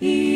E